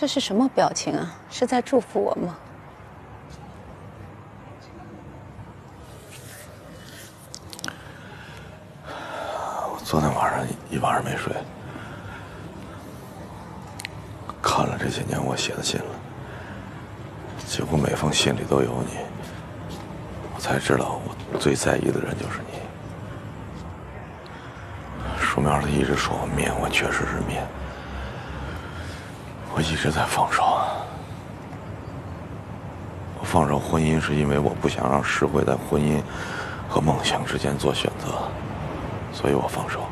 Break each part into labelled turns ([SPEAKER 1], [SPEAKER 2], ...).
[SPEAKER 1] 这是什么表情啊？是在祝福我吗？
[SPEAKER 2] 我昨天晚上一晚上没睡，看了这些年我写的信了，几乎每封信里都有你，我才知道我最在意的人就是你。书苗他一直说我面，我确实是面，我一直在放手。我放手婚姻是因为我不想让石慧在婚姻和梦想之间做选择，所以我放手。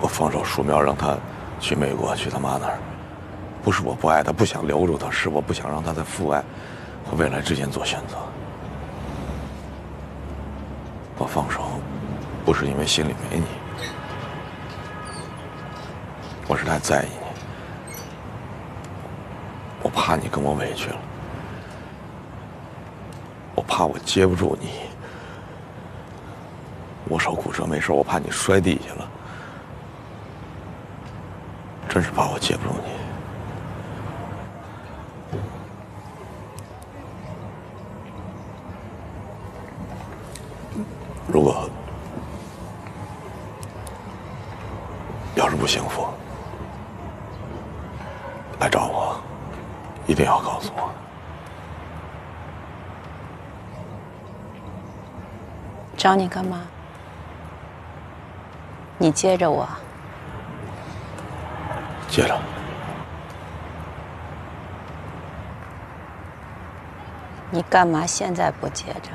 [SPEAKER 2] 我放手树苗让他去美国，去他妈那儿，不是我不爱他，不想留住他，是我不想让他在父爱和未来之间做选择。我放手，不是因为心里没你，我是太在意，怕你跟我委屈了，我怕我接不住你，我手骨折没事，我怕你摔地下了，真是怕我接不住你。如果要是不幸福，来找我，一定要告诉我。
[SPEAKER 1] 找你干嘛？你接着我，
[SPEAKER 2] 接着，
[SPEAKER 1] 你干嘛现在不接着？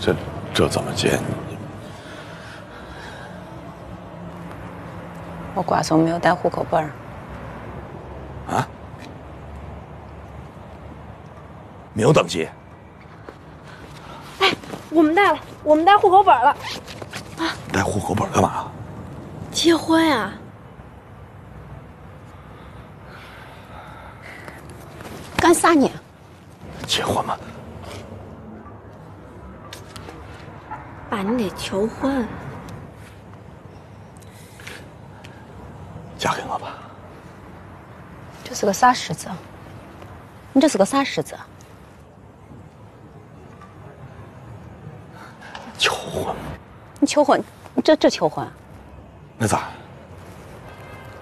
[SPEAKER 2] 这这这怎么接？
[SPEAKER 1] 我瓜怂没有带户口本儿，
[SPEAKER 2] 啊？没有等级？哎？
[SPEAKER 3] 我们带了，我们带户口本了，啊
[SPEAKER 2] 带户口本干嘛？
[SPEAKER 3] 结婚呀、
[SPEAKER 1] 干啥你？
[SPEAKER 2] 结婚吗？
[SPEAKER 3] 爸，你得求婚。
[SPEAKER 1] 这是个啥狮子？你这是个啥狮子？
[SPEAKER 2] 求婚？
[SPEAKER 1] 你求婚？你这这求婚？
[SPEAKER 2] 那咋？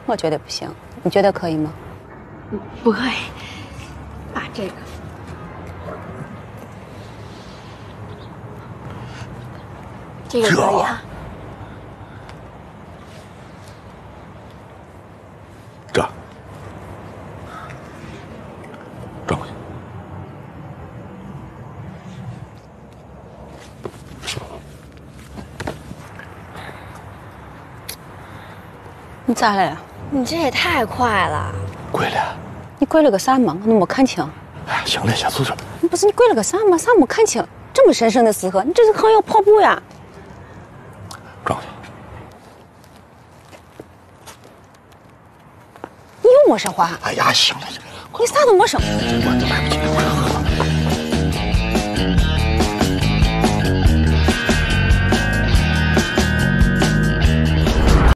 [SPEAKER 1] 我觉得不行，你觉得可以吗？
[SPEAKER 3] 不可以，把，这个这个可以啊。
[SPEAKER 1] 你咋了呀？
[SPEAKER 3] 你这也太快了，
[SPEAKER 2] 跪了。
[SPEAKER 1] 你跪了个啥嘛？我都没看清。
[SPEAKER 2] 哎，行了，先坐这。
[SPEAKER 1] 不是你跪了个啥嘛？啥没看清？这么神圣的时刻，你这是横要跑步呀？
[SPEAKER 2] 转过去。
[SPEAKER 1] 你又没说话，
[SPEAKER 2] 哎呀，行了，行了，
[SPEAKER 1] 你啥都没说。
[SPEAKER 2] 我都来不及了，